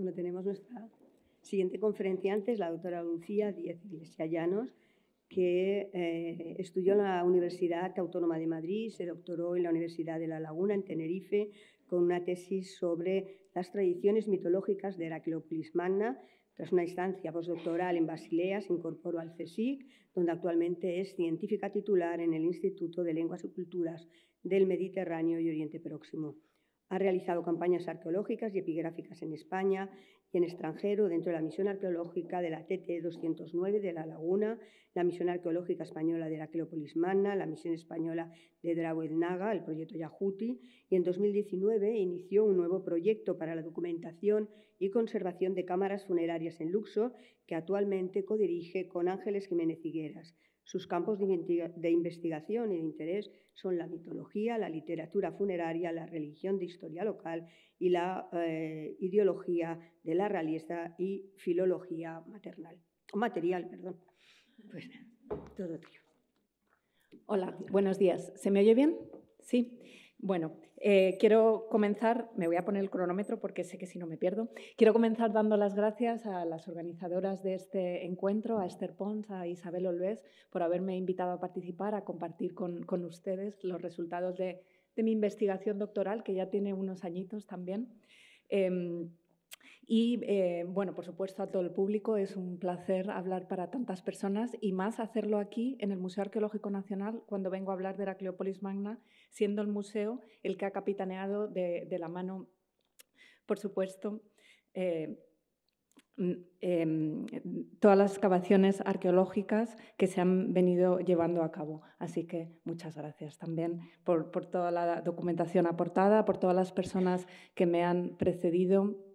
Bueno, tenemos nuestra siguiente conferenciante, es la doctora Lucía Díez Iglesia Llanos, que eh, estudió en la Universidad Autónoma de Madrid, se doctoró en la Universidad de La Laguna, en Tenerife, con una tesis sobre las tradiciones mitológicas de Heracleópolis Magna. Tras una instancia postdoctoral en Basilea, se incorporó al CSIC, donde actualmente es científica titular en el Instituto de Lenguas y Culturas del Mediterráneo y Oriente Próximo. Ha realizado campañas arqueológicas y epigráficas en España y en extranjero dentro de la misión arqueológica de la TT 209 de La Laguna, la misión arqueológica española de Heracleópolis Magna, la misión española de Naga, el proyecto Yahuti, y en 2019 inició un nuevo proyecto para la documentación y conservación de cámaras funerarias en Luxor, que actualmente codirige con Ángeles Jiménez Higueras, sus campos de investigación y de interés son la mitología, la literatura funeraria, la religión de historia local y la eh, ideología de la realeza y filología maternal, material. Perdón. Pues. Hola, buenos días. ¿Se me oye bien? Sí. Bueno, eh, quiero comenzar, me voy a poner el cronómetro porque sé que si no me pierdo. Quiero comenzar dando las gracias a las organizadoras de este encuentro, a Esther Pons, a Isabel Olvés, por haberme invitado a participar, a compartir con, ustedes los resultados de, mi investigación doctoral, que ya tiene unos añitos también. Em, y, eh, bueno, por supuesto, a todo el público es un placer hablar para tantas personas y más hacerlo aquí en el Museo Arqueológico Nacional cuando vengo a hablar de Heracleópolis Magna, siendo el museo el que ha capitaneado de, la mano, por supuesto, eh, mm, em, todas las excavaciones arqueológicas que se han venido llevando a cabo. Así que muchas gracias también por, por toda la documentación aportada, por todas las personas que me han precedido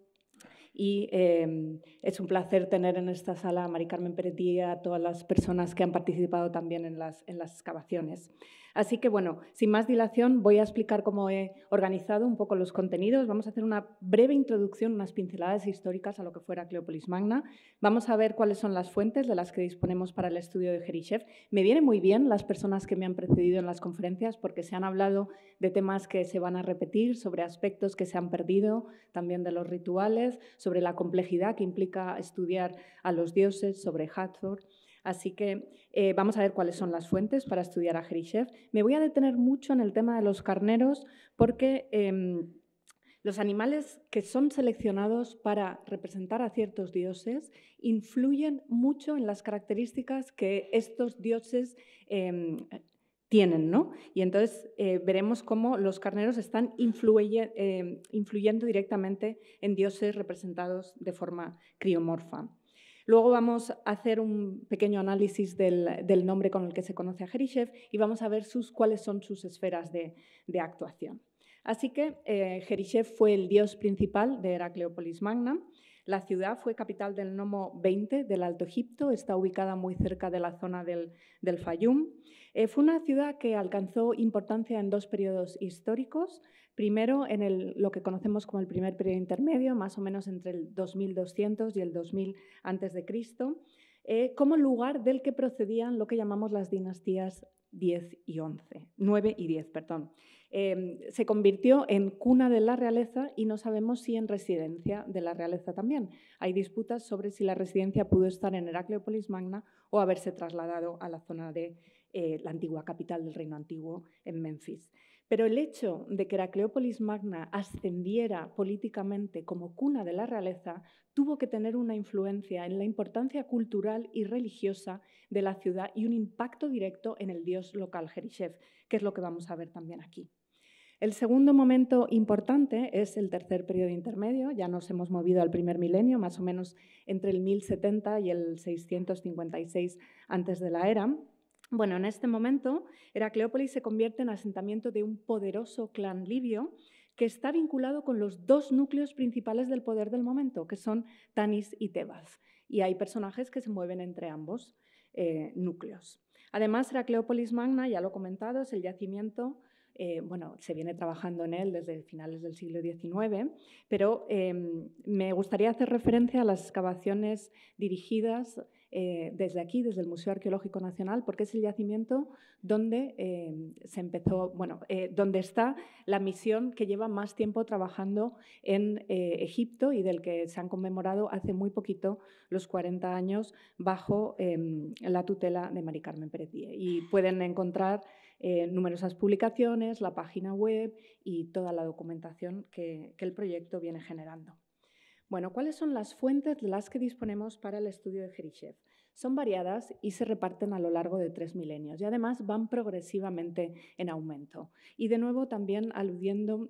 y em, es un placer tener en esta sala a Mari Carmen Peretti y a todas las personas que han participado también en las excavaciones. Así que, bueno, sin más dilación, voy a explicar cómo he organizado un poco los contenidos. Vamos a hacer una breve introducción, unas pinceladas históricas a lo que fuera Cleópolis Magna. Vamos a ver cuáles son las fuentes de las que disponemos para el estudio de Jerishev. Me viene muy bien las personas que me han precedido en las conferencias porque se han hablado de temas que se van a repetir, sobre aspectos que se han perdido, también de los rituales, sobre la complejidad que implica estudiar a los dioses, sobre Hathor. Así que eh, vamos a ver cuáles son las fuentes para estudiar a Jerishev. Me voy a detener mucho en el tema de los carneros porque em, los animales que son seleccionados para representar a ciertos dioses influyen mucho en las características que estos dioses em, tienen, ¿no? Y entonces eh, veremos cómo los carneros están em, influyendo directamente en dioses representados de forma criomorfa. Luego vamos a hacer un pequeño análisis del, nombre con el que se conoce a Jerishev y vamos a ver cuáles son sus esferas de, actuación. Así que eh, fue el dios principal de Heracleópolis Magna. La ciudad fue capital del Nomo 20 del Alto Egipto, está ubicada muy cerca de la zona del, Fayum. Eh, fue una ciudad que alcanzó importancia en dos periodos históricos. Primero, en lo que conocemos como el primer periodo intermedio, más o menos entre el 2200 y el 2000 a.C., eh, como lugar del que procedían lo que llamamos las dinastías 10 y 11, 9 y 10, perdón. Em, se convirtió en cuna de la realeza y no sabemos si en residencia de la realeza también. Hay disputas sobre si la residencia pudo estar en Heracleópolis Magna o haberse trasladado a la zona de eh, la antigua capital del reino antiguo en Memphis. Pero el hecho de que Heracleópolis Magna ascendiera políticamente como cuna de la realeza tuvo que tener una influencia en la importancia cultural y religiosa de la ciudad y un impacto directo en el dios local Jerishev, que es lo que vamos a ver también aquí. El segundo momento importante es el tercer periodo intermedio, ya nos hemos movido al primer milenio, más o menos entre el 1070 y el 656 antes de la era, bueno, en este momento, Heracleópolis se convierte en asentamiento de un poderoso clan libio que está vinculado con los dos núcleos principales del poder del momento, que son Tanis y Tebas. Y hay personajes que se mueven entre ambos eh, núcleos. Además, Heracleópolis Magna, ya lo he comentado, es el yacimiento eh, bueno, se viene trabajando en él desde finales del siglo XIX, pero em, me gustaría hacer referencia a las excavaciones dirigidas eh, desde aquí, desde el Museo Arqueológico Nacional, porque es el yacimiento donde eh, se empezó, bueno, eh, donde está la misión que lleva más tiempo trabajando en Egipto y del que se han conmemorado hace muy poquito los 40 años bajo em, la tutela de Mari Carmen Pérez. Y pueden encontrar numerosas publicaciones, la página web y toda la documentación que el proyecto viene generando. Bueno, ¿cuáles son las fuentes de las que disponemos para el estudio de Jerishev? Son variadas y se reparten a lo largo de tres milenios y además van progresivamente en aumento. Y de nuevo también aludiendo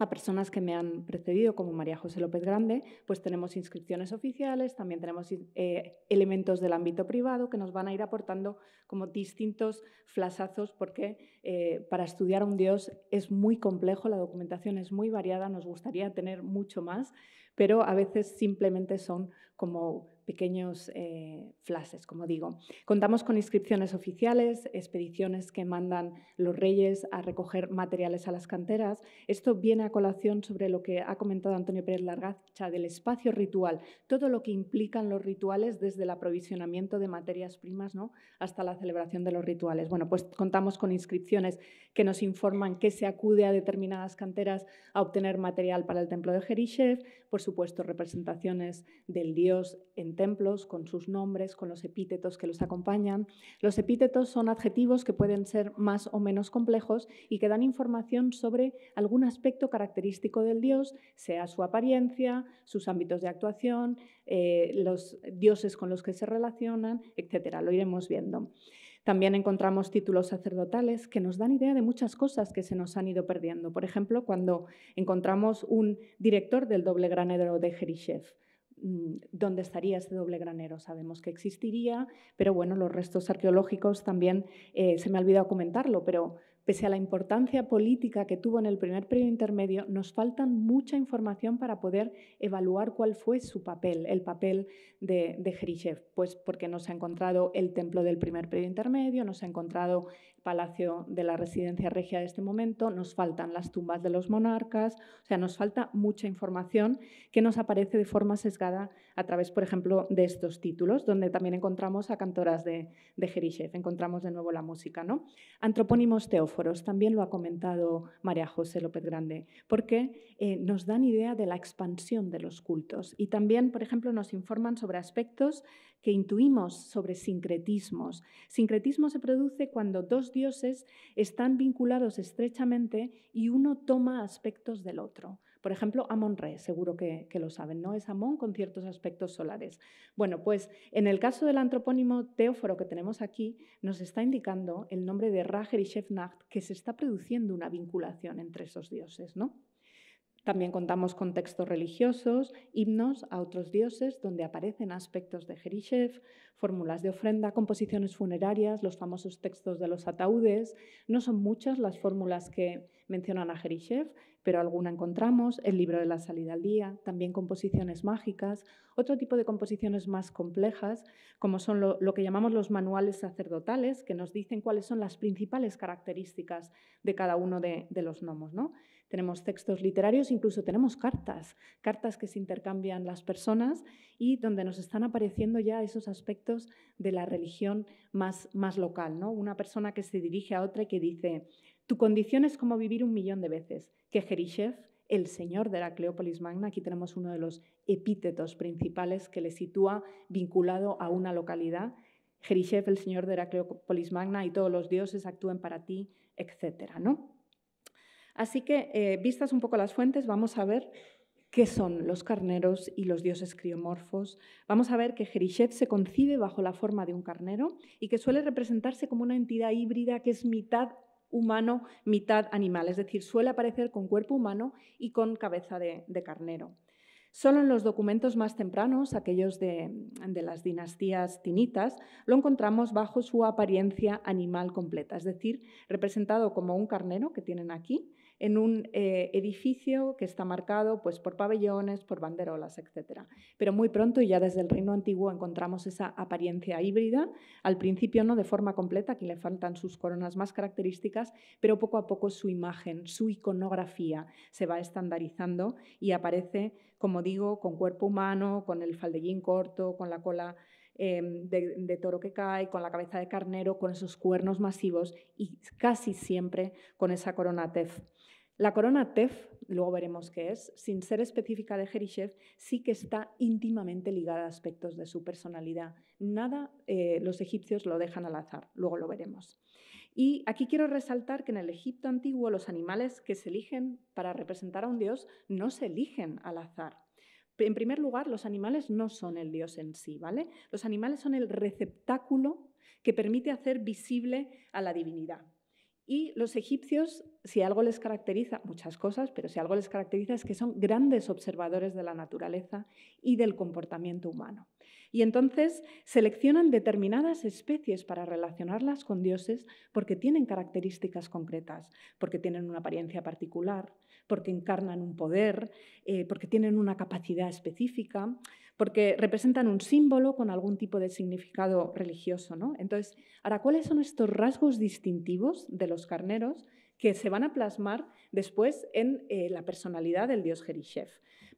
a personas que me han precedido, como María José López Grande, pues tenemos inscripciones oficiales, también tenemos eh, elementos del ámbito privado que nos van a ir aportando como distintos flasazos, porque eh, para estudiar a un dios es muy complejo, la documentación es muy variada, nos gustaría tener mucho más, pero a veces simplemente son como pequeños eh, flashes, como digo. Contamos con inscripciones oficiales, expediciones que mandan los reyes a recoger materiales a las canteras. Esto viene a colación sobre lo que ha comentado Antonio Pérez Largacha del espacio ritual, todo lo que implican los rituales desde el aprovisionamiento de materias primas ¿no? hasta la celebración de los rituales. Bueno, pues contamos con inscripciones que nos informan que se acude a determinadas canteras a obtener material para el templo de Jerishev, por supuesto representaciones del dios en templos con sus nombres, con los epítetos que los acompañan. Los epítetos son adjetivos que pueden ser más o menos complejos y que dan información sobre algún aspecto característico del dios, sea su apariencia, sus ámbitos de actuación, eh, los dioses con los que se relacionan, etc. Lo iremos viendo. También encontramos títulos sacerdotales que nos dan idea de muchas cosas que se nos han ido perdiendo. Por ejemplo, cuando encontramos un director del doble granero de Jerishev. Mm, dónde estaría ese doble granero. Sabemos que existiría, pero bueno, los restos arqueológicos también, eh, se me ha olvidado comentarlo, pero pese a la importancia política que tuvo en el primer periodo intermedio, nos falta mucha información para poder evaluar cuál fue su papel, el papel de, de pues porque no se ha encontrado el templo del primer periodo intermedio, no se ha encontrado palacio de la residencia regia de este momento, nos faltan las tumbas de los monarcas, o sea, nos falta mucha información que nos aparece de forma sesgada a través, por ejemplo, de estos títulos, donde también encontramos a cantoras de, de encontramos de nuevo la música. ¿no? Antropónimos teóforos, también lo ha comentado María José López Grande, porque eh, nos dan idea de la expansión de los cultos y también, por ejemplo, nos informan sobre aspectos que intuimos sobre sincretismos. Sincretismo se produce cuando dos dioses están vinculados estrechamente y uno toma aspectos del otro. Por ejemplo, Amon-Re, seguro que, lo saben, ¿no? Es Amon con ciertos aspectos solares. Bueno, pues en el caso del antropónimo Teóforo que tenemos aquí, nos está indicando el nombre de Rager y Shefnacht que se está produciendo una vinculación entre esos dioses, ¿no? También contamos con textos religiosos, himnos a otros dioses, donde aparecen aspectos de Jerishev, fórmulas de ofrenda, composiciones funerarias, los famosos textos de los ataúdes. No son muchas las fórmulas que mencionan a Jerishev, pero alguna encontramos, el libro de la salida al día, también composiciones mágicas, otro tipo de composiciones más complejas, como son lo, que llamamos los manuales sacerdotales, que nos dicen cuáles son las principales características de cada uno de, de los gnomos. ¿no? Tenemos textos literarios, incluso tenemos cartas, cartas que se intercambian las personas y donde nos están apareciendo ya esos aspectos de la religión más, más local. ¿no? Una persona que se dirige a otra y que dice, tu condición es como vivir un millón de veces, que Jerishev, el señor de la Cleópolis Magna, aquí tenemos uno de los epítetos principales que le sitúa vinculado a una localidad, Jerishev, el señor de la Cleópolis Magna, y todos los dioses actúen para ti, etc. ¿no? Así que, eh, vistas un poco las fuentes, vamos a ver qué son los carneros y los dioses criomorfos. Vamos a ver que Jerishev se concibe bajo la forma de un carnero y que suele representarse como una entidad híbrida que es mitad humano, mitad animal, es decir, suele aparecer con cuerpo humano y con cabeza de, carnero. Solo en los documentos más tempranos, aquellos de, las dinastías tinitas, lo encontramos bajo su apariencia animal completa, es decir, representado como un carnero que tienen aquí, en un eh, edificio que está marcado pues, por pabellones, por banderolas, etc. Pero muy pronto, ya desde el Reino Antiguo, encontramos esa apariencia híbrida, al principio no de forma completa, aquí le faltan sus coronas más características, pero poco a poco su imagen, su iconografía se va estandarizando y aparece, como digo, con cuerpo humano, con el faldellín corto, con la cola em, de, toro que cae, con la cabeza de carnero, con esos cuernos masivos y casi siempre con esa corona tef. La corona tef, luego veremos qué es, sin ser específica de Jerishev, sí que está íntimamente ligada a aspectos de su personalidad. Nada eh, los egipcios lo dejan al azar, luego lo veremos. Y aquí quiero resaltar que en el Egipto antiguo los animales que se eligen para representar a un dios no se eligen al azar. En primer lugar, los animales no son el dios en sí, ¿vale? Los animales son el receptáculo que permite hacer visible a la divinidad. Y los egipcios, si algo les caracteriza, muchas cosas, pero si algo les caracteriza es que son grandes observadores de la naturaleza y del comportamiento humano. Y entonces seleccionan determinadas especies para relacionarlas con dioses porque tienen características concretas, porque tienen una apariencia particular, porque encarnan un poder, eh, porque tienen una capacidad específica, porque representan un símbolo con algún tipo de significado religioso. ¿no? Entonces, ahora, ¿cuáles son estos rasgos distintivos de los carneros que se van a plasmar después en eh, la personalidad del dios Jerishev?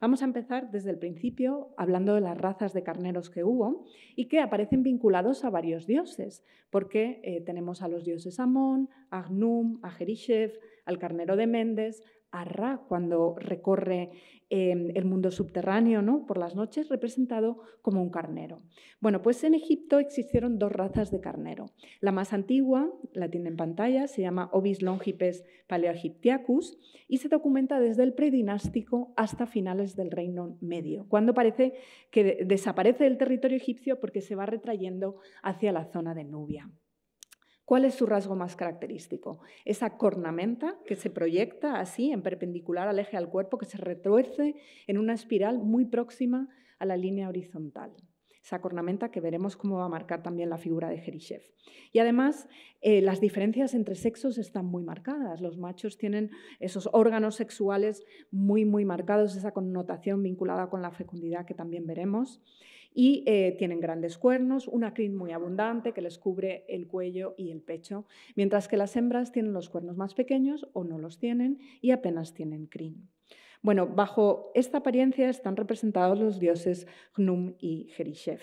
Vamos a empezar desde el principio hablando de las razas de carneros que hubo y que aparecen vinculados a varios dioses, porque eh, tenemos a los dioses Amón, a Agnum, a Jerishev, al carnero de Méndez, a cuando recorre em, el mundo subterráneo ¿no? por las noches, representado como un carnero. Bueno, pues en Egipto existieron dos razas de carnero. La más antigua, la tiene en pantalla, se llama Ovis longipes paleoegyptiacus y se documenta desde el predinástico hasta finales del Reino Medio, cuando parece que desaparece del territorio egipcio porque se va retrayendo hacia la zona de Nubia. ¿Cuál es su rasgo más característico? Esa cornamenta que se proyecta así, en perpendicular al eje del cuerpo, que se retuerce en una espiral muy próxima a la línea horizontal. Esa cornamenta que veremos cómo va a marcar también la figura de Jerishev. Y además, eh, las diferencias entre sexos están muy marcadas. Los machos tienen esos órganos sexuales muy, muy marcados, esa connotación vinculada con la fecundidad que también veremos y eh, tienen grandes cuernos, una crin muy abundante que les cubre el cuello y el pecho, mientras que las hembras tienen los cuernos más pequeños o no los tienen y apenas tienen crin. Bueno, bajo esta apariencia están representados los dioses Gnum y Jerishev.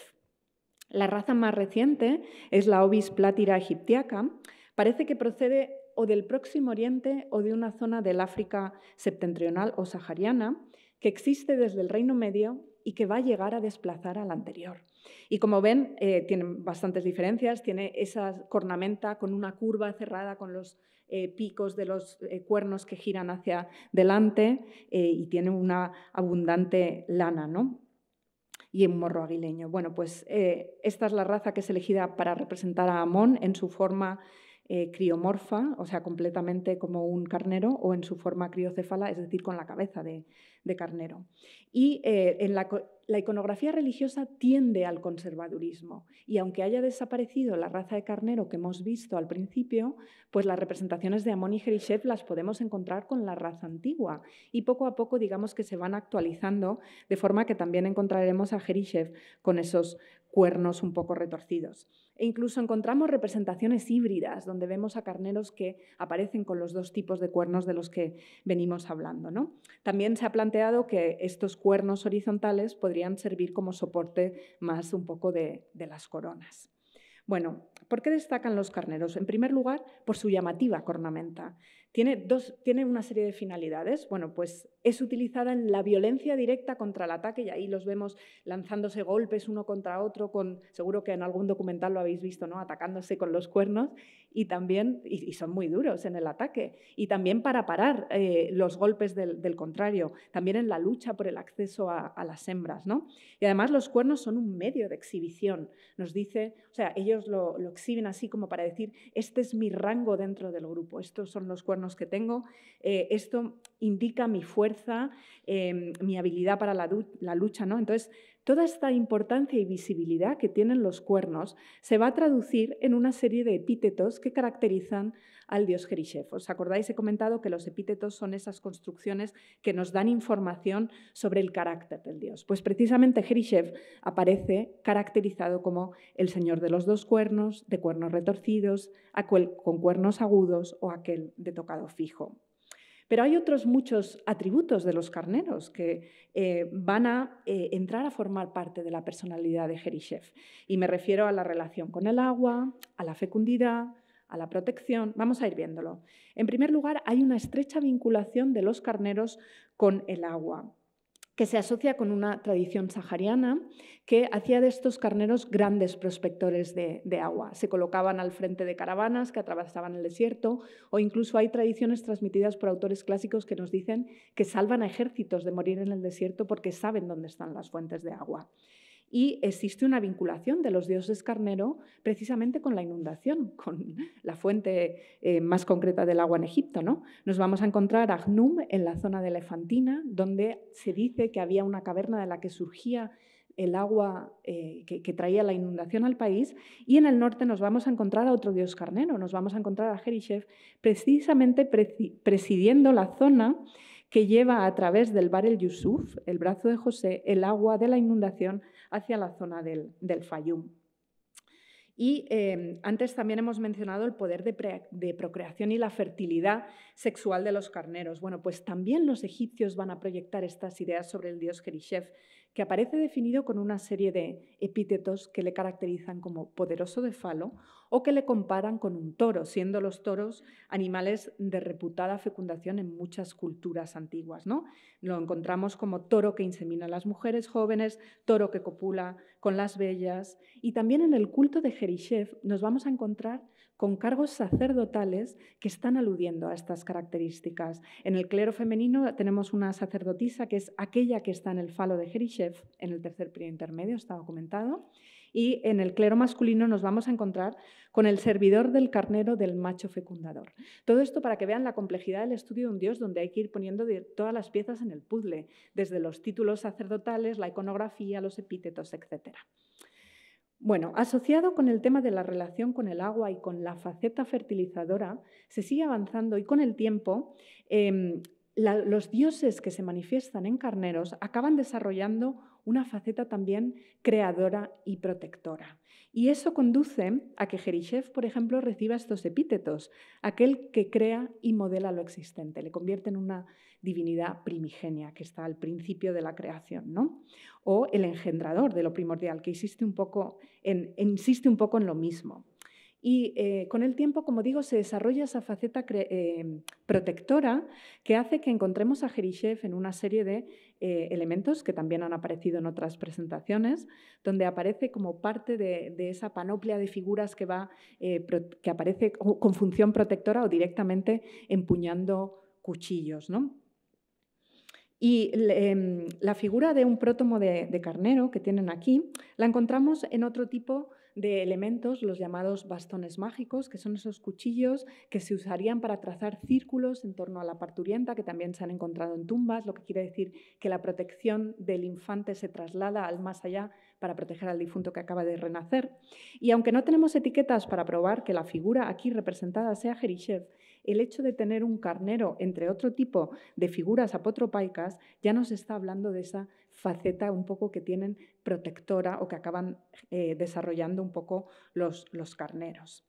La raza más reciente es la Ovis platira egiptiaca. Parece que procede o del Próximo Oriente o de una zona del África septentrional o sahariana, que existe desde el Reino Medio y que va a llegar a desplazar al anterior. Y como ven, eh, tienen bastantes diferencias. Tiene esa cornamenta con una curva cerrada con los eh, picos de los eh, cuernos que giran hacia delante y tiene una abundante lana, ¿no? y un morro aguileño. Bueno, pues esta es la raza que es elegida para representar a Amón en su forma criomorfa, o sea, completamente como un carnero, o en su forma criocéfala, es decir, con la cabeza de, carnero. Y eh, en la, iconografía religiosa tiende al conservadurismo. Y aunque haya desaparecido la raza de carnero que hemos visto al principio, pues las representaciones de Amón y Jerishev las podemos encontrar con la raza antigua. Y poco a poco, digamos que se van actualizando, de forma que también encontraremos a Jerishev con esos cuernos un poco retorcidos. E incluso encontramos representaciones híbridas, donde vemos a carneros que aparecen con los dos tipos de cuernos de los que venimos hablando. ¿no? También se ha planteado que estos cuernos horizontales podrían servir como soporte más un poco de, de las coronas. Bueno, ¿por qué destacan los carneros? En primer lugar, por su llamativa cornamenta. Tiene, dos, tiene una serie de finalidades. Bueno, pues es utilizada en la violencia directa contra el ataque y ahí los vemos lanzándose golpes uno contra otro, con, seguro que en algún documental lo habéis visto, ¿no? atacándose con los cuernos y también, y, son muy duros en el ataque, y también para parar eh, los golpes del, contrario, también en la lucha por el acceso a, las hembras. ¿no? Y además los cuernos son un medio de exhibición, nos dice, o sea, ellos lo, lo exhiben así como para decir, este es mi rango dentro del grupo, estos son los cuernos que tengo, eh, esto indica mi fuerza, em, mi habilidad para la, lucha. ¿no? Entonces, toda esta importancia y visibilidad que tienen los cuernos se va a traducir en una serie de epítetos que caracterizan al dios Jerishev. ¿Os acordáis? He comentado que los epítetos son esas construcciones que nos dan información sobre el carácter del dios. Pues precisamente Jerishev aparece caracterizado como el señor de los dos cuernos, de cuernos retorcidos, aquel con cuernos agudos o aquel de tocado fijo. Pero hay otros muchos atributos de los carneros que eh, van a eh, entrar a formar parte de la personalidad de Jerishev. Y me refiero a la relación con el agua, a la fecundidad, a la protección. Vamos a ir viéndolo. En primer lugar, hay una estrecha vinculación de los carneros con el agua que se asocia con una tradición sahariana que hacía de estos carneros grandes prospectores de, agua. Se colocaban al frente de caravanas que atravesaban el desierto o incluso hay tradiciones transmitidas por autores clásicos que nos dicen que salvan a ejércitos de morir en el desierto porque saben dónde están las fuentes de agua y existe una vinculación de los dioses carnero precisamente con la inundación, con la fuente eh, más concreta del agua en Egipto. ¿no? Nos vamos a encontrar a Agnum en la zona de Elefantina, donde se dice que había una caverna de la que surgía el agua eh, que, traía la inundación al país, y en el norte nos vamos a encontrar a otro dios carnero, nos vamos a encontrar a Jerishev, precisamente presidiendo la zona que lleva a través del Bar el Yusuf, el brazo de José, el agua de la inundación hacia la zona del, del Fayum. Y em, antes también hemos mencionado el poder de, procreación y la fertilidad sexual de los carneros. Bueno, pues también los egipcios van a proyectar estas ideas sobre el dios Kerishev, que aparece definido con una serie de epítetos que le caracterizan como poderoso de falo o que le comparan con un toro, siendo los toros animales de reputada fecundación en muchas culturas antiguas. ¿no? Lo encontramos como toro que insemina a las mujeres jóvenes, toro que copula con las bellas, y también en el culto de Jerishev nos vamos a encontrar con cargos sacerdotales que están aludiendo a estas características. En el clero femenino tenemos una sacerdotisa que es aquella que está en el falo de Jerishev, en el tercer periodo intermedio, está documentado, y en el clero masculino nos vamos a encontrar con el servidor del carnero del macho fecundador. Todo esto para que vean la complejidad del estudio de un dios donde hay que ir poniendo todas las piezas en el puzzle, desde los títulos sacerdotales, la iconografía, los epítetos, etc. Bueno, asociado con el tema de la relación con el agua y con la faceta fertilizadora, se sigue avanzando y con el tiempo em, los dioses que se manifiestan en carneros acaban desarrollando una faceta también creadora y protectora. Y eso conduce a que Jerishev, por ejemplo, reciba estos epítetos, aquel que crea y modela lo existente, le convierte en una divinidad primigenia que está al principio de la creación, ¿no? O el engendrador de lo primordial, que insiste un poco en, insiste un poco en lo mismo. Y eh, con el tiempo, como digo, se desarrolla esa faceta eh, protectora que hace que encontremos a Jerishev en una serie de eh, elementos que también han aparecido en otras presentaciones, donde aparece como parte de, esa panoplia de figuras que, va, que aparece con función protectora o directamente empuñando cuchillos. ¿no? Y em, la figura de un prótomo de, carnero que tienen aquí la encontramos en otro tipo de elementos, los llamados bastones mágicos, que son esos cuchillos que se usarían para trazar círculos en torno a la parturienta, que también se han encontrado en tumbas, lo que quiere decir que la protección del infante se traslada al más allá para proteger al difunto que acaba de renacer. Y aunque no tenemos etiquetas para probar que la figura aquí representada sea Jerishev, el hecho de tener un carnero entre otro tipo de figuras apotropaicas ya nos está hablando de esa faceta un poco que tienen protectora o que acaban eh, desarrollando un poco los, los carneros.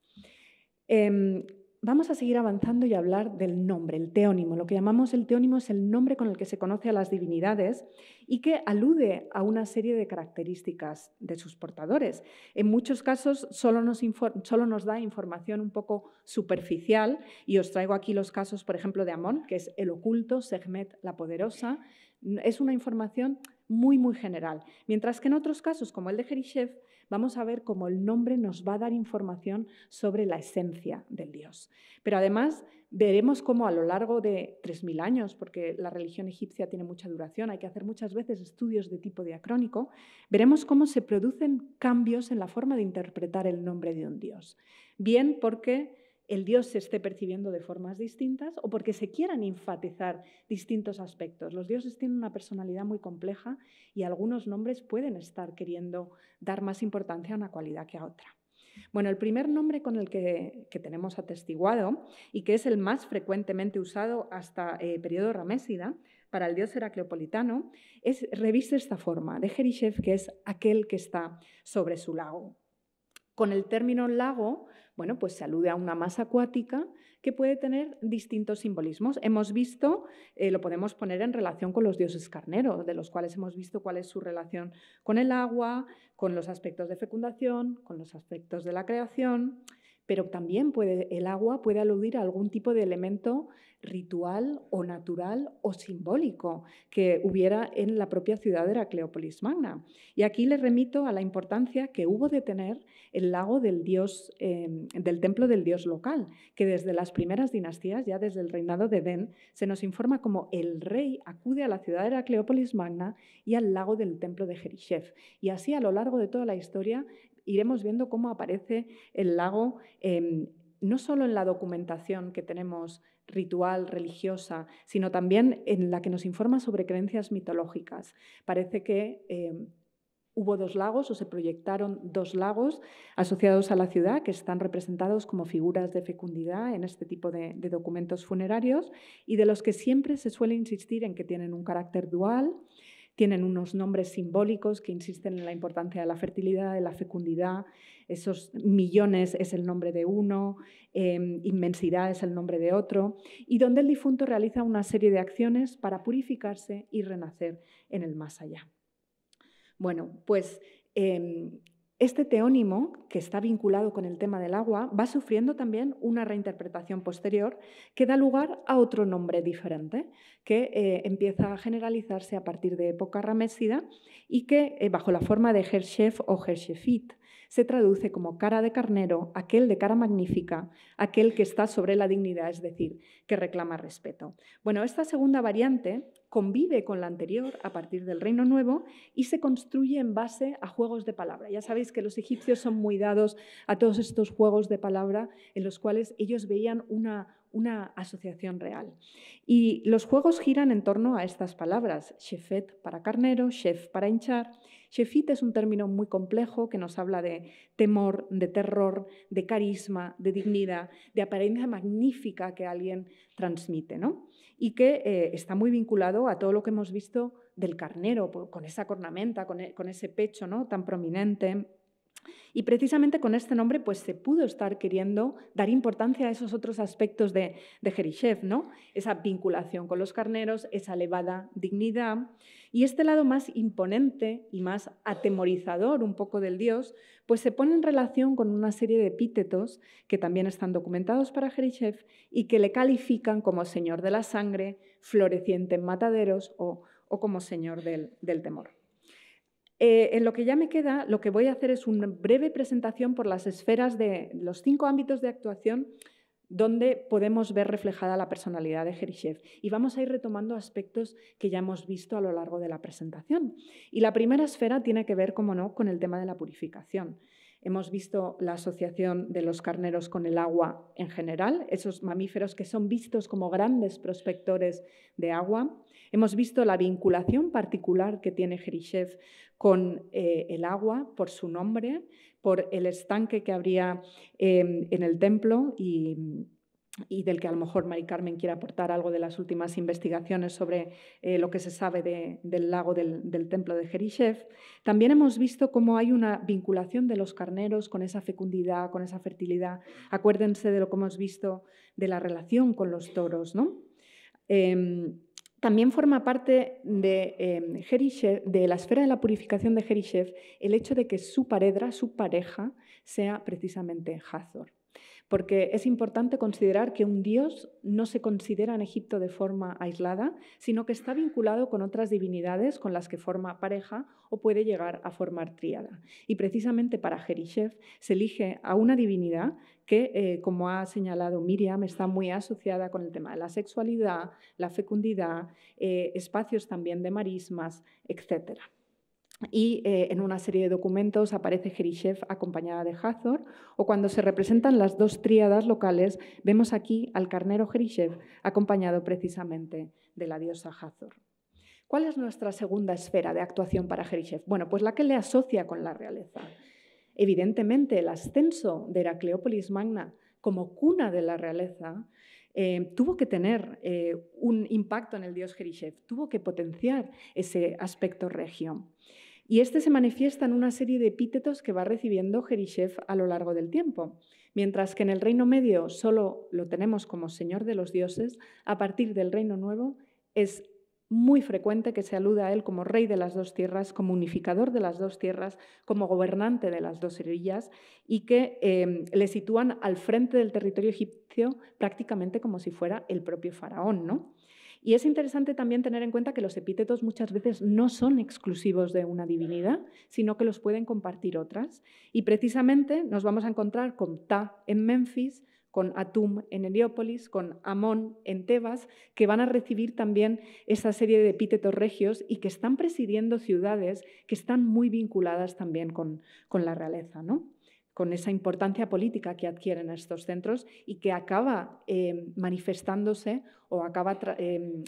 Em, vamos a seguir avanzando y hablar del nombre, el teónimo. Lo que llamamos el teónimo es el nombre con el que se conoce a las divinidades y que alude a una serie de características de sus portadores. En muchos casos solo nos, da información un poco superficial y os traigo aquí los casos, por ejemplo, de Amón, que es el oculto, Segmet, la poderosa. Es una información muy, muy general. Mientras que en otros casos, como el de Jerishev, vamos a ver cómo el nombre nos va a dar información sobre la esencia del Dios. Pero además veremos cómo a lo largo de 3.000 años, porque la religión egipcia tiene mucha duración, hay que hacer muchas veces estudios de tipo diacrónico, veremos cómo se producen cambios en la forma de interpretar el nombre de un Dios. Bien porque el Dios se esté percibiendo de formas distintas o porque se quieran enfatizar distintos aspectos. Los dioses tienen una personalidad muy compleja y algunos nombres pueden estar queriendo dar más importancia a una cualidad que a otra. Bueno, el primer nombre con el que, tenemos atestiguado y que es el más frecuentemente usado hasta el eh, periodo ramésida para el dios heracleopolitano es, reviste esta forma de Jerishev, que es aquel que está sobre su lago. Con el término lago Bueno, pues se alude a una masa acuática que puede tener distintos simbolismos. Hemos visto, eh, lo podemos poner en relación con los dioses carneros, de los cuales hemos visto cuál es su relación con el agua, con los aspectos de fecundación, con los aspectos de la creación pero también el agua puede aludir a algún tipo de elemento ritual o natural o simbólico que hubiera en la propia ciudad de Heracleópolis Magna. Y aquí le remito a la importancia que hubo de tener el lago del dios, em, del templo del dios local, que desde las primeras dinastías, ya desde el reinado de Den, se nos informa como el rey acude a la ciudad de Heracleópolis Magna y al lago del templo de Jerishev. Y así a lo largo de toda la historia iremos viendo cómo aparece el lago em, no solo en la documentación que tenemos ritual, religiosa, sino también en la que nos informa sobre creencias mitológicas. Parece que em, hubo dos lagos o se proyectaron dos lagos asociados a la ciudad que están representados como figuras de fecundidad en este tipo de, de documentos funerarios y de los que siempre se suele insistir en que tienen un carácter dual tienen unos nombres simbólicos que insisten en la importancia de la fertilidad, de la fecundidad. Esos millones es el nombre de uno, em, inmensidad es el nombre de otro, y donde el difunto realiza una serie de acciones para purificarse y renacer en el más allá. Bueno, pues em, este teónimo, que está vinculado con el tema del agua, va sufriendo también una reinterpretación posterior que da lugar a otro nombre diferente, que eh, empieza a generalizarse a partir de época ramésida y que, eh, bajo la forma de Hershef o Hershefit, se traduce como cara de carnero, aquel de cara magnífica, aquel que está sobre la dignidad, es decir, que reclama respeto. Bueno, esta segunda variante convive con la anterior a partir del Reino Nuevo y se construye en base a juegos de palabra. Ya sabéis que los egipcios son muy dados a todos estos juegos de palabra en los cuales ellos veían una, una asociación real. Y los juegos giran en torno a estas palabras, shefet para carnero, chef para hinchar. Shefit es un término muy complejo que nos habla de temor, de terror, de carisma, de dignidad, de apariencia magnífica que alguien transmite. ¿no? y que eh, está muy vinculado a todo lo que hemos visto del carnero, con esa cornamenta, con, e, ese pecho ¿no? tan prominente. Y precisamente con este nombre pues, se pudo estar queriendo dar importancia a esos otros aspectos de, de Jerishev, ¿no? esa vinculación con los carneros, esa elevada dignidad. Y este lado más imponente y más atemorizador un poco del dios, pues se pone en relación con una serie de epítetos que también están documentados para Jerishev y que le califican como señor de la sangre, floreciente en mataderos o, como señor del, temor. Eh, en lo que ya me queda, lo que voy a hacer es una breve presentación por las esferas de los cinco ámbitos de actuación donde podemos ver reflejada la personalidad de Jerishev. Y vamos a ir retomando aspectos que ya hemos visto a lo largo de la presentación. Y la primera esfera tiene que ver, como no, con el tema de la purificación. Hemos visto la asociación de los carneros con el agua en general, esos mamíferos que son vistos como grandes prospectores de agua. Hemos visto la vinculación particular que tiene Jerishev con eh, el agua por su nombre, por el estanque que habría em, en el templo y, del que a lo mejor Mari Carmen quiere aportar algo de las últimas investigaciones sobre eh, lo que se sabe del lago del, del, templo de Jerishev. También hemos visto cómo hay una vinculación de los carneros con esa fecundidad, con esa fertilidad. Acuérdense de lo que hemos visto de la relación con los toros, ¿no? Em, también forma parte de, eh, de la esfera de la purificación de Jerishev el hecho de que su paredra, su pareja, sea precisamente Hazor porque es importante considerar que un dios no se considera en Egipto de forma aislada, sino que está vinculado con otras divinidades con las que forma pareja o puede llegar a formar tríada. Y precisamente para Jerishev se elige a una divinidad que, eh, como ha señalado Miriam, está muy asociada con el tema de la sexualidad, la fecundidad, eh, espacios también de marismas, etcétera y eh, en una serie de documentos aparece Jerishev acompañada de Hazor, o cuando se representan las dos tríadas locales, vemos aquí al carnero Jerishev acompañado precisamente de la diosa Hazor. ¿Cuál es nuestra segunda esfera de actuación para Jerishev? Bueno, pues la que le asocia con la realeza. Evidentemente, el ascenso de Heracleópolis Magna como cuna de la realeza eh, tuvo que tener eh, un impacto en el dios Jerishev, tuvo que potenciar ese aspecto regio. Y este se manifiesta en una serie de epítetos que va recibiendo Jerishev a lo largo del tiempo. Mientras que en el Reino Medio solo lo tenemos como Señor de los dioses, a partir del Reino Nuevo es muy frecuente que se aluda a él como rey de las dos tierras, como unificador de las dos tierras, como gobernante de las dos orillas y que eh, le sitúan al frente del territorio egipcio prácticamente como si fuera el propio faraón. ¿no? Y es interesante también tener en cuenta que los epítetos muchas veces no son exclusivos de una divinidad, sino que los pueden compartir otras. Y precisamente nos vamos a encontrar con Ta en Memphis, con Atum en Heliópolis, con Amón en Tebas, que van a recibir también esa serie de epítetos regios y que están presidiendo ciudades que están muy vinculadas también con, con la realeza. ¿no? Con esa importancia política que adquieren estos centros y que acaba eh, manifestándose o acaba eh,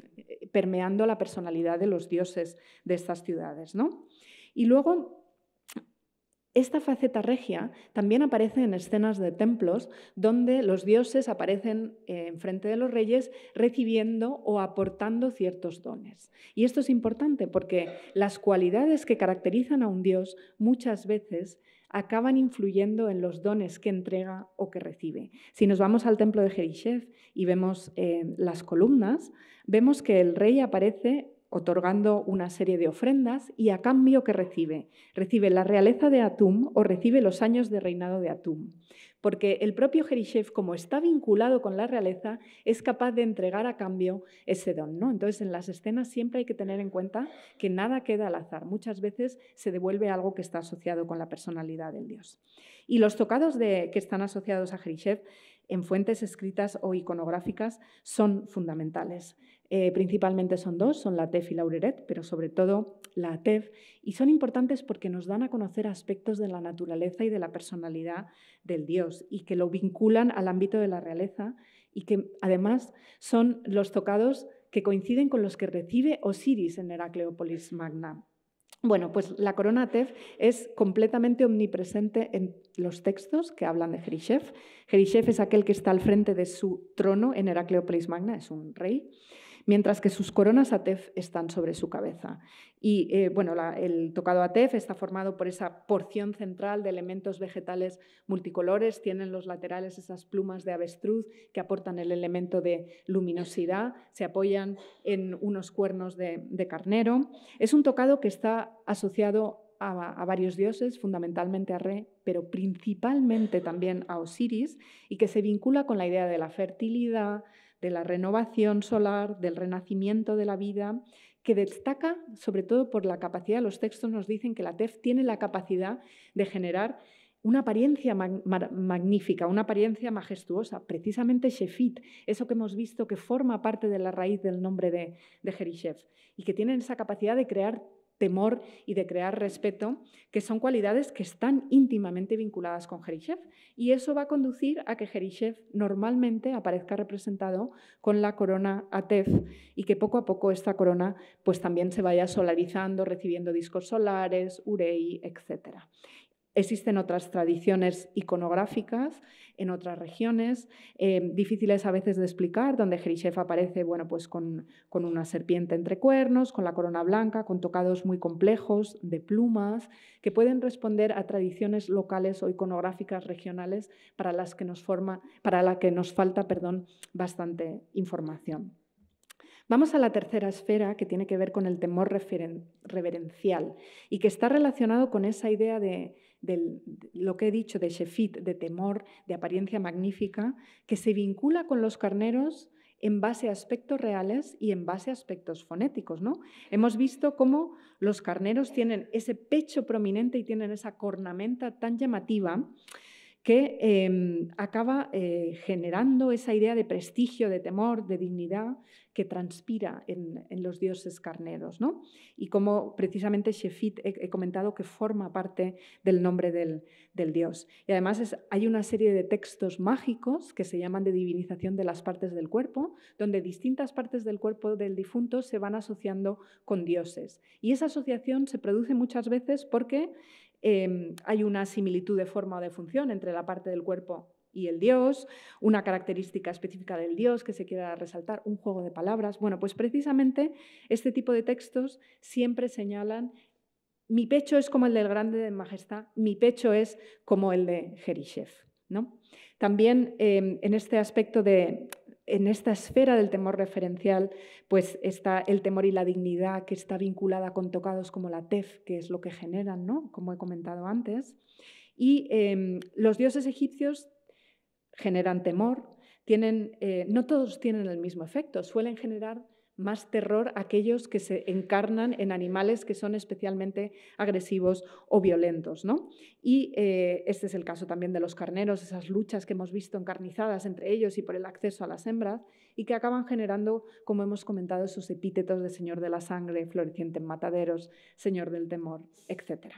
permeando la personalidad de los dioses de estas ciudades. ¿no? Y luego, esta faceta regia también aparece en escenas de templos donde los dioses aparecen eh, en frente de los reyes recibiendo o aportando ciertos dones. Y esto es importante porque las cualidades que caracterizan a un dios muchas veces acaban influyendo en los dones que entrega o que recibe. Si nos vamos al templo de Jerishev y vemos eh, las columnas, vemos que el rey aparece otorgando una serie de ofrendas y a cambio que recibe. Recibe la realeza de Atum o recibe los años de reinado de Atum porque el propio Jerishev, como está vinculado con la realeza, es capaz de entregar a cambio ese don. ¿no? Entonces, en las escenas siempre hay que tener en cuenta que nada queda al azar. Muchas veces se devuelve algo que está asociado con la personalidad del dios. Y los tocados de, que están asociados a Jerishev en fuentes escritas o iconográficas son fundamentales. Eh, principalmente son dos, son la TEF y la Ureret, pero sobre todo la TEF, y son importantes porque nos dan a conocer aspectos de la naturaleza y de la personalidad del dios y que lo vinculan al ámbito de la realeza y que además son los tocados que coinciden con los que recibe Osiris en Heracleópolis Magna. Bueno, pues la corona Tef es completamente omnipresente en los textos que hablan de Jerishev. Jerishev es aquel que está al frente de su trono en Heracleópolis Magna, es un rey mientras que sus coronas Atef están sobre su cabeza. Y eh, bueno, el tocado Atef está formado por esa porción central de elementos vegetales multicolores, tienen los laterales esas plumas de avestruz que aportan el elemento de luminosidad, se apoyan en unos cuernos de, carnero. Es un tocado que está asociado a, varios dioses, fundamentalmente a Re, pero principalmente también a Osiris, y que se vincula con la idea de la fertilidad, de la renovación solar, del renacimiento de la vida, que destaca sobre todo por la capacidad, los textos nos dicen que la TEF tiene la capacidad de generar una apariencia magnífica, una apariencia majestuosa, precisamente Shefit, eso que hemos visto que forma parte de la raíz del nombre de, de y que tienen esa capacidad de crear temor y de crear respeto, que son cualidades que están íntimamente vinculadas con Jerishev. Y eso va a conducir a que Jerishev normalmente aparezca representado con la corona Atef y que poco a poco esta corona pues también se vaya solarizando, recibiendo discos solares, urei, etc. Existen otras tradiciones iconográficas en otras regiones, eh, difíciles a veces de explicar, donde Jerishev aparece bueno, pues con, con, una serpiente entre cuernos, con la corona blanca, con tocados muy complejos de plumas, que pueden responder a tradiciones locales o iconográficas regionales para las que nos, forma, para la que nos falta perdón, bastante información. Vamos a la tercera esfera que tiene que ver con el temor reverencial y que está relacionado con esa idea de, lo que he dicho de Shefit, de temor, de apariencia magnífica, que se vincula con los carneros en base a aspectos reales y en base a aspectos fonéticos. ¿no? Hemos visto cómo los carneros tienen ese pecho prominente y tienen esa cornamenta tan llamativa que em, acaba eh, generando esa idea de prestigio, de temor, de dignidad que transpira en, los dioses carneros. ¿no? Y como precisamente Shefit he, comentado que forma parte del nombre del, dios. Y además hay una serie de textos mágicos que se llaman de divinización de las partes del cuerpo, donde distintas partes del cuerpo del difunto se van asociando con dioses. Y esa asociación se produce muchas veces porque Em, hay una similitud de forma o de función entre la parte del cuerpo y el dios, una característica específica del dios que se quiera resaltar, un juego de palabras. Bueno, pues precisamente este tipo de textos siempre señalan mi pecho es como el del grande de majestad, mi pecho es como el de Jerishev. ¿no? También em, en este aspecto de, en esta esfera del temor referencial, pues está el temor y la dignidad que está vinculada con tocados como la tef, que es lo que generan, ¿no? como he comentado antes. Y em, los dioses egipcios generan temor, tienen, eh, no todos tienen el mismo efecto, suelen generar más terror aquellos que se encarnan en animales que son especialmente agresivos o violentos. ¿no? Y eh, este es el caso también de los carneros, esas luchas que hemos visto encarnizadas entre ellos y por el acceso a las hembras, y que acaban generando, como hemos comentado, esos epítetos de Señor de la Sangre, floreciente en mataderos, Señor del Temor, etc.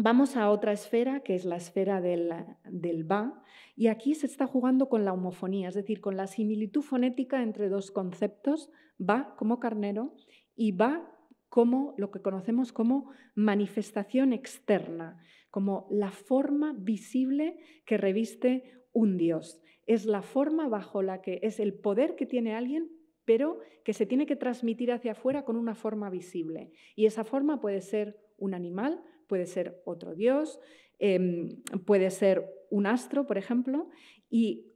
vamos a otra esfera, que es la esfera del, Ba, y aquí se está jugando con la homofonía, es decir, con la similitud fonética entre dos conceptos, va como carnero y va como lo que conocemos como manifestación externa, como la forma visible que reviste un Dios. Es la forma bajo la que es el poder que tiene alguien, pero que se tiene que transmitir hacia afuera con una forma visible. Y esa forma puede ser un animal, puede ser otro Dios, Em, puede ser un astro, por ejemplo, y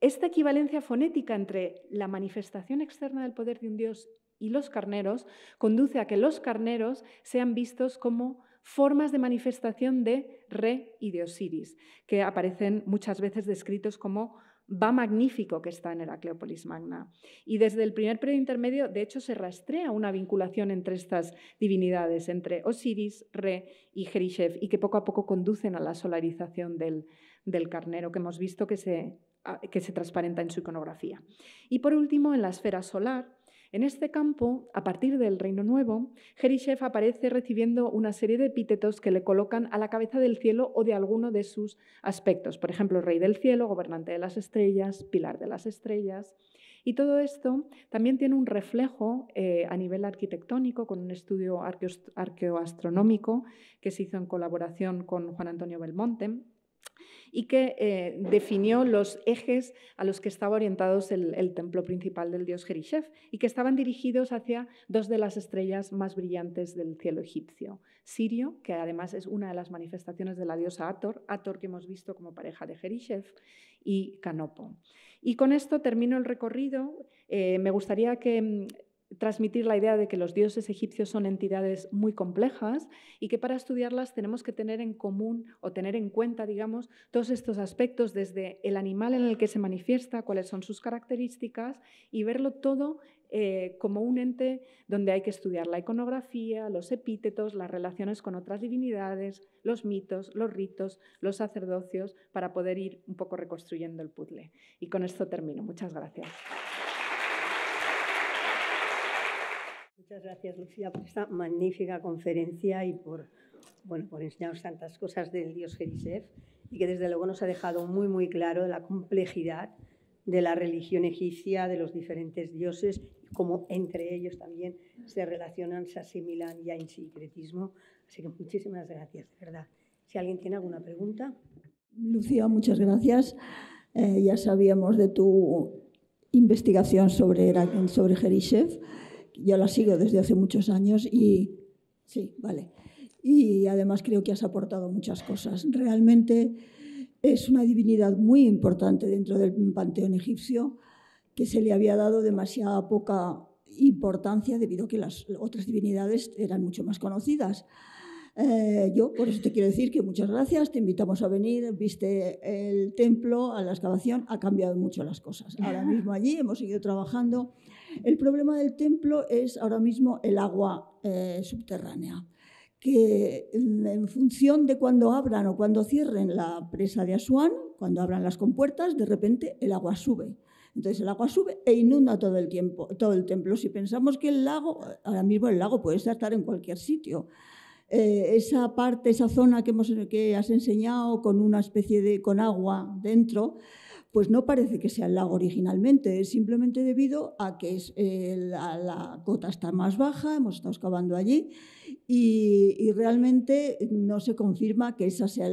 esta equivalencia fonética entre la manifestación externa del poder de un dios y los carneros conduce a que los carneros sean vistos como formas de manifestación de Re y de Osiris, que aparecen muchas veces descritos como va magnífico que está en Heracleópolis Magna. Y desde el primer periodo intermedio, de hecho, se rastrea una vinculación entre estas divinidades, entre Osiris, Re y Jerishev, y que poco a poco conducen a la solarización del, del carnero que hemos visto que se, que se transparenta en su iconografía. Y por último, en la esfera solar, en este campo, a partir del Reino Nuevo, Jerishev aparece recibiendo una serie de epítetos que le colocan a la cabeza del cielo o de alguno de sus aspectos. Por ejemplo, Rey del Cielo, Gobernante de las Estrellas, Pilar de las Estrellas. Y todo esto también tiene un reflejo eh, a nivel arquitectónico con un estudio arqueoastronómico que se hizo en colaboración con Juan Antonio Belmonte y que eh, definió los ejes a los que estaba orientado el, templo principal del dios Jerishev y que estaban dirigidos hacia dos de las estrellas más brillantes del cielo egipcio. Sirio, que además es una de las manifestaciones de la diosa Ator, Ator que hemos visto como pareja de Jerishev, y Canopo. Y con esto termino el recorrido. Eh, me gustaría que mm, transmitir la idea de que los dioses egipcios son entidades muy complejas y que para estudiarlas tenemos que tener en común o tener en cuenta, digamos, todos estos aspectos desde el animal en el que se manifiesta, cuáles son sus características y verlo todo eh, como un ente donde hay que estudiar la iconografía, los epítetos, las relaciones con otras divinidades, los mitos, los ritos, los sacerdocios, para poder ir un poco reconstruyendo el puzzle. Y con esto termino. Muchas gracias. Muchas gracias, Lucía, por esta magnífica conferencia y por, bueno, por enseñarnos tantas cosas del dios Jerisef y que desde luego nos ha dejado muy, muy claro la complejidad de la religión egipcia, de los diferentes dioses, y cómo entre ellos también se relacionan, se asimilan y hay sincretismo. Así que muchísimas gracias, de verdad. Si alguien tiene alguna pregunta. Lucía, muchas gracias. Eh, ya sabíamos de tu investigación sobre, sobre Jerishev yo la sigo desde hace muchos años y sí, vale. Y además creo que has aportado muchas cosas. Realmente es una divinidad muy importante dentro del panteón egipcio que se le había dado demasiada poca importancia debido a que las otras divinidades eran mucho más conocidas. Eh, yo, por eso te quiero decir que muchas gracias, te invitamos a venir, viste el templo, a la excavación, ha cambiado mucho las cosas. Ahora mismo allí hemos seguido trabajando el problema del templo es ahora mismo el agua eh, subterránea, que en función de cuando abran o cuando cierren la presa de Asuán, cuando abran las compuertas, de repente el agua sube. Entonces el agua sube e inunda todo el, tiempo, todo el templo. Si pensamos que el lago, ahora mismo el lago puede estar en cualquier sitio. Eh, esa parte, esa zona que, hemos, que has enseñado con una especie de con agua dentro, pues no parece que sea el lago originalmente, es simplemente debido a que eh, la, cota está más baja, hemos estado excavando allí y, realmente no se confirma que, ese sea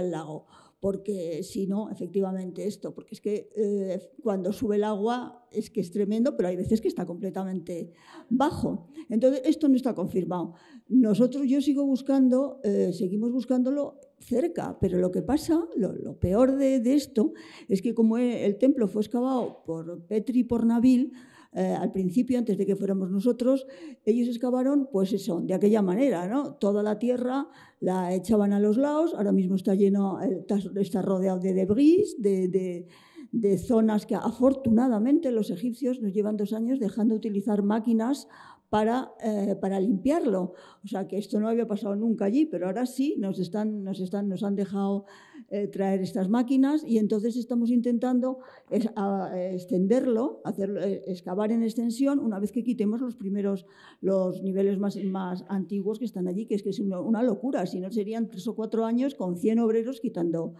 el lago. porque si no, efectivamente esto, porque es que eh, cuando sube el agua es que es tremendo, pero hay veces que está completamente bajo. Entonces, esto no está confirmado. Nosotros, yo sigo buscando, eh, seguimos buscándolo cerca, pero lo que pasa, lo, peor de, esto, es que como el templo fue excavado por Petri y por Nabil, eh, al principio, antes de que fuéramos nosotros, ellos excavaron, pues eso, de aquella manera, ¿no? Toda la tierra la echaban a los lados, ahora mismo está lleno, está rodeado de debris, de, de zonas que afortunadamente los egipcios nos llevan dos años dejando de utilizar máquinas para, eh, para limpiarlo. O sea, que esto no había pasado nunca allí, pero ahora sí nos, están, nos, están, nos han dejado eh, traer estas máquinas y entonces estamos intentando extenderlo, hacerlo, eh, excavar en extensión una vez que quitemos los primeros, los niveles más, antiguos que están allí, que es que es una, locura, si no serían tres o cuatro años con 100 obreros quitando,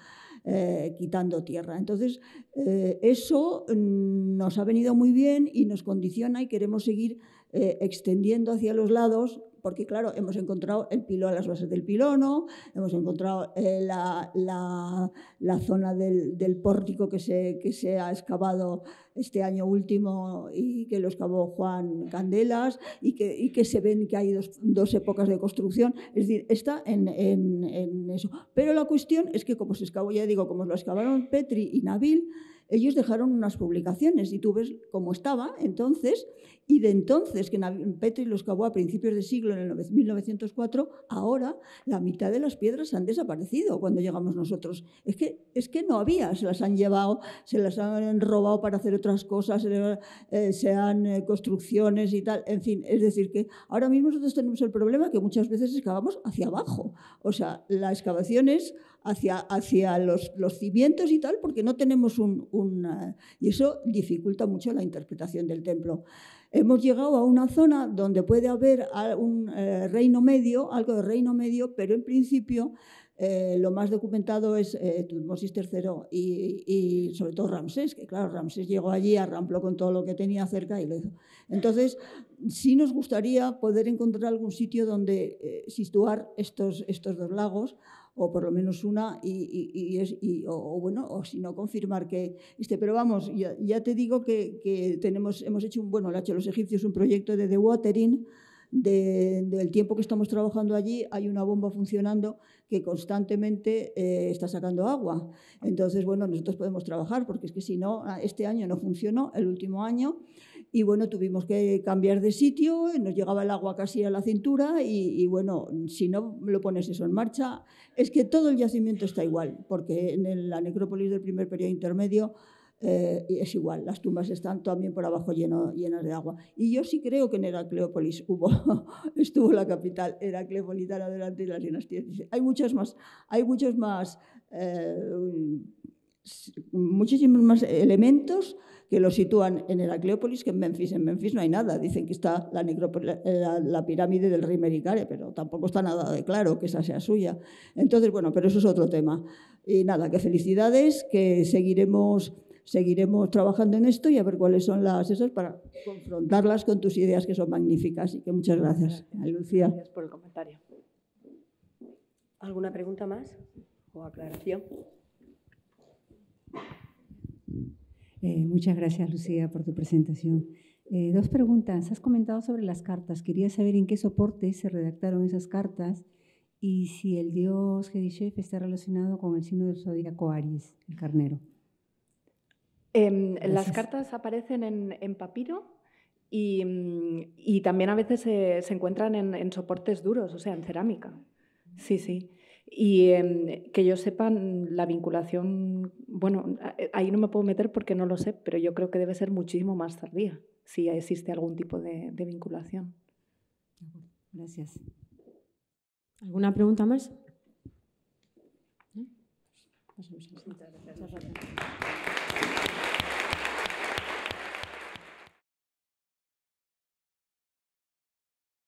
quitando tierra. Entonces, eso mm, nos ha venido muy bien y nos condiciona y queremos seguir eh, extendiendo hacia los lados, porque claro, hemos encontrado el pilón, las bases del pilono, hemos encontrado eh, la, la, zona del, del, pórtico que se, que se ha excavado este año último y que lo excavó Juan Candelas y que, y que se ven que hay dos, dos, épocas de construcción. Es decir, está en, en, en, eso. Pero la cuestión es que como se excavó, ya digo, como lo excavaron Petri y Nabil, ellos dejaron unas publicaciones y tú ves cómo estaba entonces, y de entonces, que Petri lo excavó a principios de siglo, en el 1904, ahora la mitad de las piedras han desaparecido cuando llegamos nosotros. Es que, es que no había, se las han llevado, se las han robado para hacer otras cosas, eh, sean eh, construcciones y tal, en fin, es decir, que ahora mismo nosotros tenemos el problema que muchas veces excavamos hacia abajo, o sea, la excavación es hacia, hacia los, los cimientos y tal, porque no tenemos un, Y eso dificulta mucho la interpretación del templo. Hemos llegado a una zona donde puede haber un eh, reino medio, algo de reino medio, pero en principio eh, lo más documentado es eh, Tutmosis III y, y, sobre todo Ramsés, que claro, Ramsés llegó allí, arrampló con todo lo que tenía cerca y lo hizo. Entonces, sí nos gustaría poder encontrar algún sitio donde eh, situar estos, estos dos lagos o por lo menos una, y, es, o, bueno, o si no, confirmar que este. Pero vamos, ya, te digo que, que, tenemos, hemos hecho, un, bueno, lo han hecho los egipcios, un proyecto de dewatering, de, del tiempo que estamos trabajando allí, hay una bomba funcionando que constantemente eh, está sacando agua. Entonces, bueno, nosotros podemos trabajar, porque es que si no, este año no funcionó, el último año, y bueno, tuvimos que cambiar de sitio, nos llegaba el agua casi a la cintura y, bueno, si no lo pones eso en marcha, es que todo el yacimiento está igual, porque en la necrópolis del primer periodo intermedio eh, es igual, las tumbas están también por abajo llenas de agua. Y yo sí creo que en Heracleópolis hubo, estuvo la capital heracleopolitana durante las dinastías. Hay muchos más, hay muchos más, eh, muchísimos más elementos que lo sitúan en Heracleópolis que en Memphis. En Memphis no hay nada. Dicen que está la, la, pirámide del rey Mericare, pero tampoco está nada de claro que esa sea suya. Entonces, bueno, pero eso es otro tema. Y nada, que felicidades, que seguiremos seguiremos trabajando en esto y a ver cuáles son las esas para confrontarlas con tus ideas que son magníficas. Y que muchas gracias, Lucía. Gracias por el comentario. ¿Alguna pregunta más o aclaración? Eh, muchas gracias, Lucía, por tu presentación. Eh, dos preguntas. Has comentado sobre las cartas. Quería saber en qué soporte se redactaron esas cartas y si el dios Hedishef está relacionado con el signo del zodíaco Aries, el carnero. Em, las cartas aparecen en, papiro y, también a veces se, encuentran en, en, soportes duros, o sea, en cerámica. Sí, sí. Y em, que yo sepa, la vinculación, bueno, eh, ahí no me puedo meter porque no lo sé, pero yo creo que debe ser muchísimo más tardía, si existe algún tipo de, vinculación. Gracias. ¿Alguna pregunta más? Muchas gracias.